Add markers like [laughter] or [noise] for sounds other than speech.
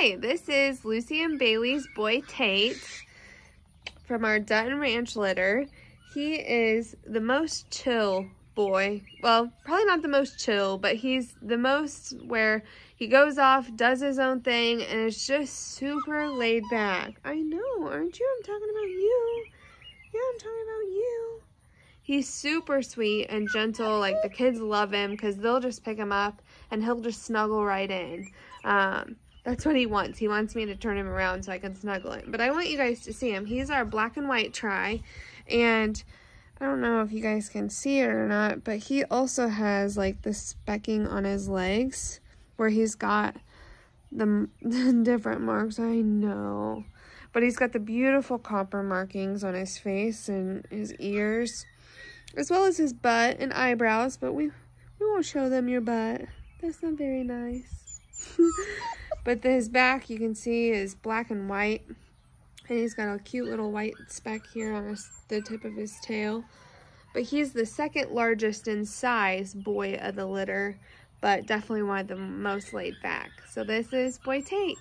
Okay, this is Lucy and Bailey's boy Tate from our Dutton Ranch litter. He is the most chill boy. Well, probably not the most chill, but he's the most where he goes off, does his own thing, and it's just super laid back. I know, aren't you? I'm talking about you. Yeah, I'm talking about you. He's super sweet and gentle. Like, the kids love him because they'll just pick him up and he'll just snuggle right in. Um, that's what he wants. He wants me to turn him around so I can snuggle him. But I want you guys to see him. He's our black and white tri. And I don't know if you guys can see it or not, but he also has like the specking on his legs where he's got the, [laughs] the different marks. I know. But he's got the beautiful copper markings on his face and his ears, as well as his butt and eyebrows, but we, we won't show them your butt. That's not very nice. [laughs] but his back, you can see, is black and white. And he's got a cute little white speck here on his, the tip of his tail. But he's the second largest in size boy of the litter, but definitely one of the most laid back. So this is Boy Tate.